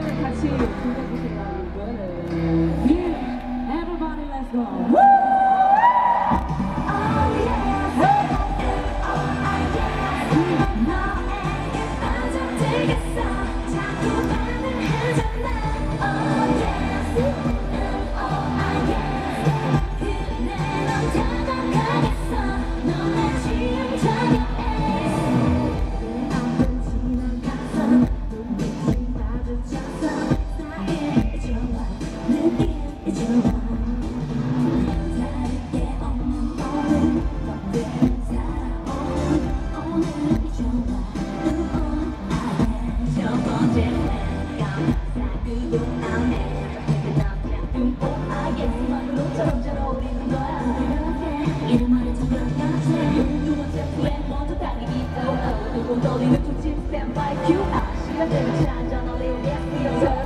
같이 Yeah! Everybody let's go! I'm gonna tip you are. A bitch,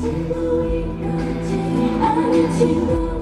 친구일 거지 아는 친구